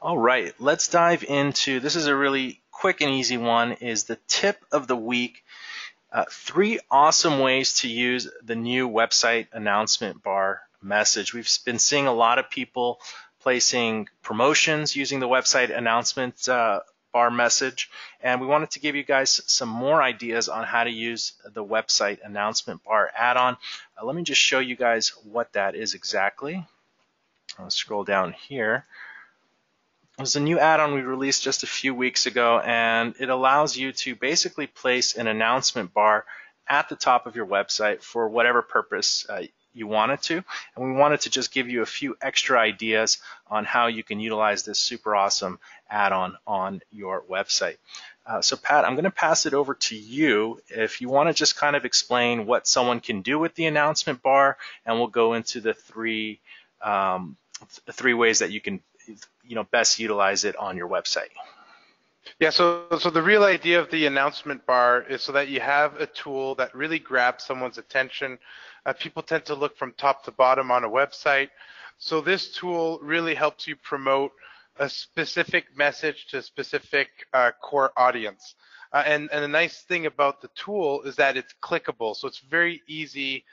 All right, let's dive into, this is a really quick and easy one, is the tip of the week. Uh, three awesome ways to use the new website announcement bar message. We've been seeing a lot of people placing promotions using the website announcement uh, bar message, and we wanted to give you guys some more ideas on how to use the website announcement bar add-on. Uh, let me just show you guys what that is exactly. I'll scroll down here. There's a new add-on we released just a few weeks ago, and it allows you to basically place an announcement bar at the top of your website for whatever purpose uh, you wanted to. And we wanted to just give you a few extra ideas on how you can utilize this super awesome add-on on your website. Uh, so Pat, I'm going to pass it over to you if you want to just kind of explain what someone can do with the announcement bar, and we'll go into the three um, th three ways that you can you know best utilize it on your website. Yeah, so so the real idea of the announcement bar is so that you have a tool that really grabs someone's attention. Uh, people tend to look from top to bottom on a website. So this tool really helps you promote a specific message to a specific uh, core audience. Uh, and, and the nice thing about the tool is that it's clickable. So it's very easy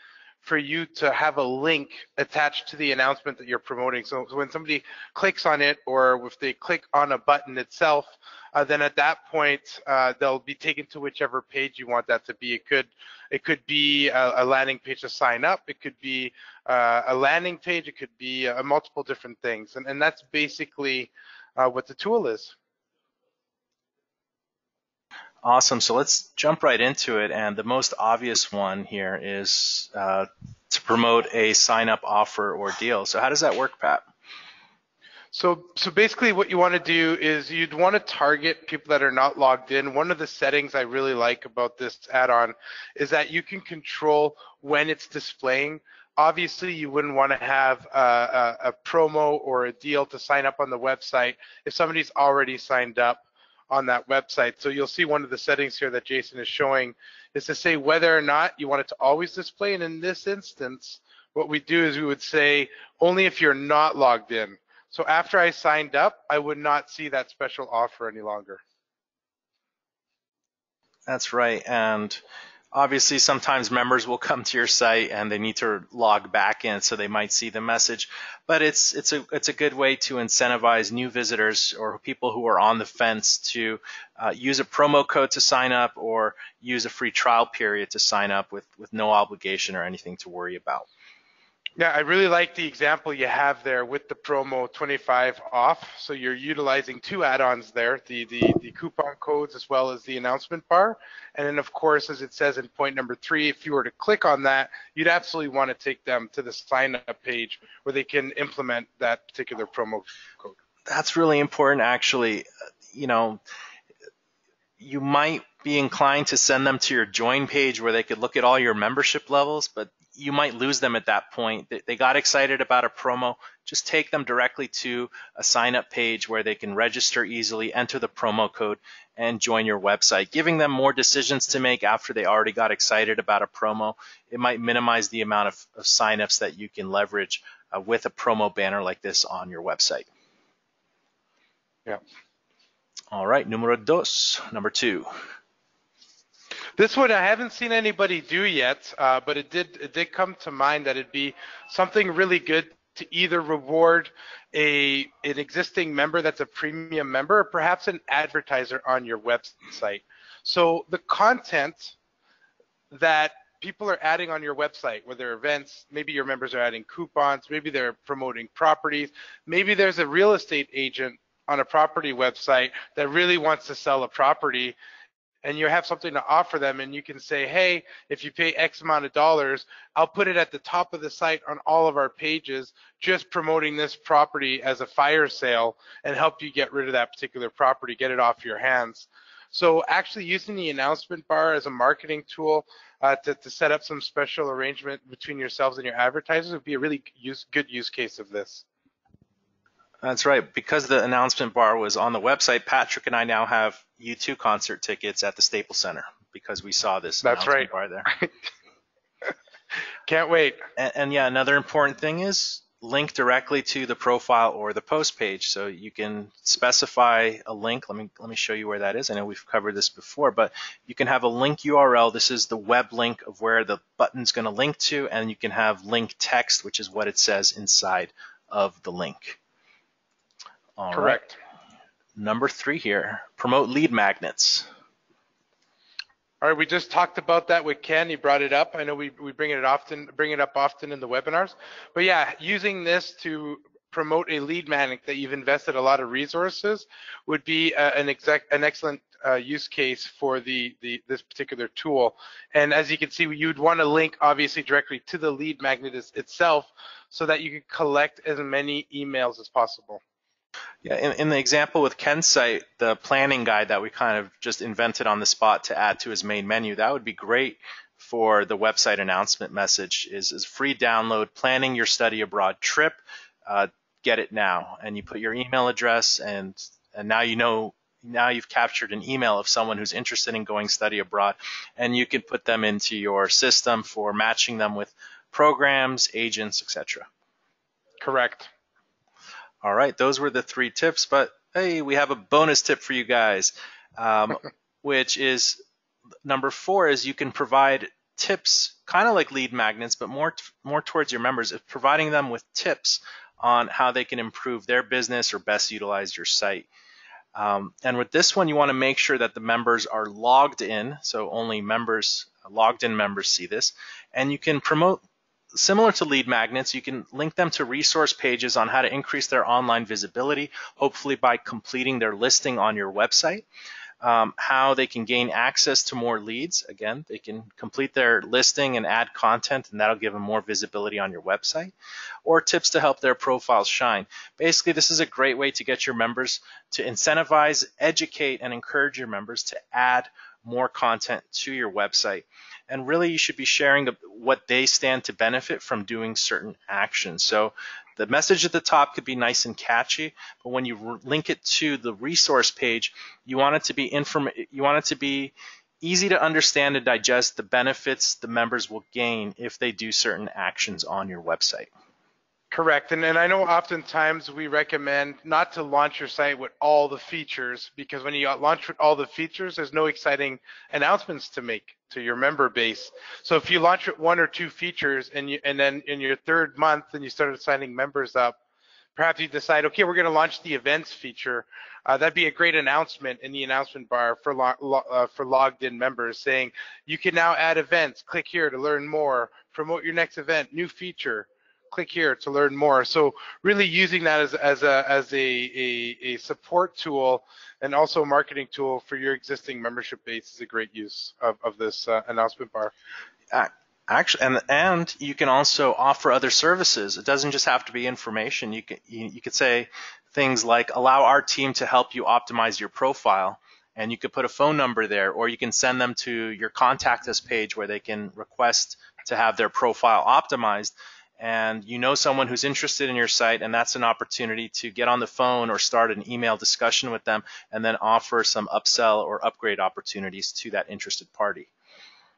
for you to have a link attached to the announcement that you're promoting. So, when somebody clicks on it or if they click on a button itself, uh, then at that point uh, they'll be taken to whichever page you want that to be. It could it could be a, a landing page to sign up. It could be uh, a landing page. It could be uh, multiple different things, and and that's basically uh, what the tool is. Awesome. So let's jump right into it. And the most obvious one here is uh, to promote a sign up offer or deal. So how does that work, Pat? So, so basically what you want to do is you'd want to target people that are not logged in. One of the settings I really like about this add-on is that you can control when it's displaying. Obviously, you wouldn't want to have a, a, a promo or a deal to sign up on the website if somebody's already signed up on that website. So you'll see one of the settings here that Jason is showing is to say whether or not you want it to always display. And in this instance, what we do is we would say only if you're not logged in. So after I signed up, I would not see that special offer any longer. That's right. And obviously sometimes members will come to your site and they need to log back in so they might see the message. But it's it's a it's a good way to incentivize new visitors or people who are on the fence to uh, use a promo code to sign up or use a free trial period to sign up with with no obligation or anything to worry about yeah, I really like the example you have there with the promo 25 off. So you're utilizing two add-ons there, the, the, the coupon codes as well as the announcement bar. And then of course, as it says in point number three, if you were to click on that, you'd absolutely want to take them to the sign up page where they can implement that particular promo code. That's really important actually. You know, you might be inclined to send them to your join page where they could look at all your membership levels, but you might lose them at that point. They got excited about a promo. Just take them directly to a sign up page where they can register easily, enter the promo code, and join your website. Giving them more decisions to make after they already got excited about a promo, it might minimize the amount of, of signups that you can leverage uh, with a promo banner like this on your website. Yeah. All right, numero dos, number two. This one I haven't seen anybody do yet, uh, but it did it did come to mind that it'd be something really good to either reward a an existing member that's a premium member or perhaps an advertiser on your website. So the content that people are adding on your website, whether events, maybe your members are adding coupons, maybe they're promoting properties, maybe there's a real estate agent on a property website that really wants to sell a property and you have something to offer them and you can say hey if you pay x amount of dollars i'll put it at the top of the site on all of our pages just promoting this property as a fire sale and help you get rid of that particular property get it off your hands so actually using the announcement bar as a marketing tool uh, to, to set up some special arrangement between yourselves and your advertisers would be a really use, good use case of this that's right. Because the announcement bar was on the website, Patrick and I now have U2 concert tickets at the Staples Center because we saw this That's right. bar there. Can't wait. And, and, yeah, another important thing is link directly to the profile or the post page. So you can specify a link. Let me let me show you where that is. I know we've covered this before, but you can have a link URL. This is the web link of where the button's going to link to, and you can have link text, which is what it says inside of the link. All Correct. Right. Number three here, promote lead magnets. All right, we just talked about that with Ken. He brought it up. I know we, we bring it often, bring it up often in the webinars. But yeah, using this to promote a lead magnet that you've invested a lot of resources would be uh, an exec, an excellent uh, use case for the, the this particular tool. And as you can see, you'd want to link obviously directly to the lead magnet is, itself so that you can collect as many emails as possible. Yeah, in, in, the example with Ken's site, the planning guide that we kind of just invented on the spot to add to his main menu, that would be great for the website announcement message is, is free download, planning your study abroad trip, uh, get it now. And you put your email address and, and now you know, now you've captured an email of someone who's interested in going study abroad and you can put them into your system for matching them with programs, agents, etc. Correct. All right, those were the three tips, but hey, we have a bonus tip for you guys, um, which is number four is you can provide tips, kind of like lead magnets, but more more towards your members, of providing them with tips on how they can improve their business or best utilize your site. Um, and with this one, you want to make sure that the members are logged in, so only members, logged in members see this, and you can promote Similar to lead magnets, you can link them to resource pages on how to increase their online visibility, hopefully by completing their listing on your website. Um, how they can gain access to more leads. Again, they can complete their listing and add content, and that'll give them more visibility on your website. Or tips to help their profiles shine. Basically, this is a great way to get your members to incentivize, educate, and encourage your members to add more content to your website. And really, you should be sharing what they stand to benefit from doing certain actions. So the message at the top could be nice and catchy, but when you link it to the resource page, you want it to be inform you want it to be easy to understand and digest the benefits the members will gain if they do certain actions on your website. Correct. And, and I know oftentimes we recommend not to launch your site with all the features because when you launch with all the features, there's no exciting announcements to make to your member base. So if you launch with one or two features and you and then in your third month and you started signing members up, perhaps you decide, okay, we're going to launch the events feature. Uh, that'd be a great announcement in the announcement bar for lo uh, for logged in members saying you can now add events. Click here to learn more. Promote your next event. New feature click here to learn more. So really using that as, as, a, as a, a, a support tool and also a marketing tool for your existing membership base is a great use of, of this uh, announcement bar. Actually, and and you can also offer other services. It doesn't just have to be information. You can you, you could say things like allow our team to help you optimize your profile, and you could put a phone number there, or you can send them to your contact us page where they can request to have their profile optimized and you know someone who's interested in your site and that's an opportunity to get on the phone or start an email discussion with them and then offer some upsell or upgrade opportunities to that interested party.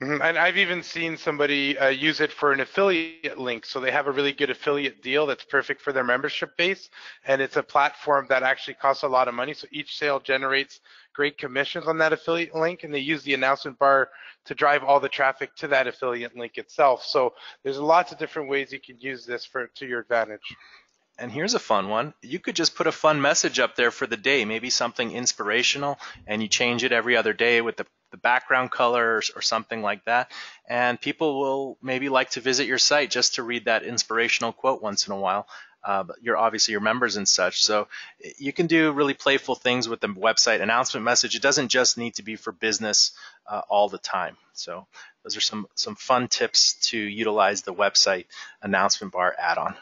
Mm-hmm. And I've even seen somebody uh, use it for an affiliate link. So they have a really good affiliate deal that's perfect for their membership base. And it's a platform that actually costs a lot of money. So each sale generates great commissions on that affiliate link. And they use the announcement bar to drive all the traffic to that affiliate link itself. So there's lots of different ways you can use this for to your advantage. And here's a fun one. You could just put a fun message up there for the day, maybe something inspirational, and you change it every other day with the, the background colors or something like that. And people will maybe like to visit your site just to read that inspirational quote once in a while. Uh, you're obviously your members and such. So you can do really playful things with the website announcement message. It doesn't just need to be for business uh, all the time. So those are some, some fun tips to utilize the website announcement bar add-on.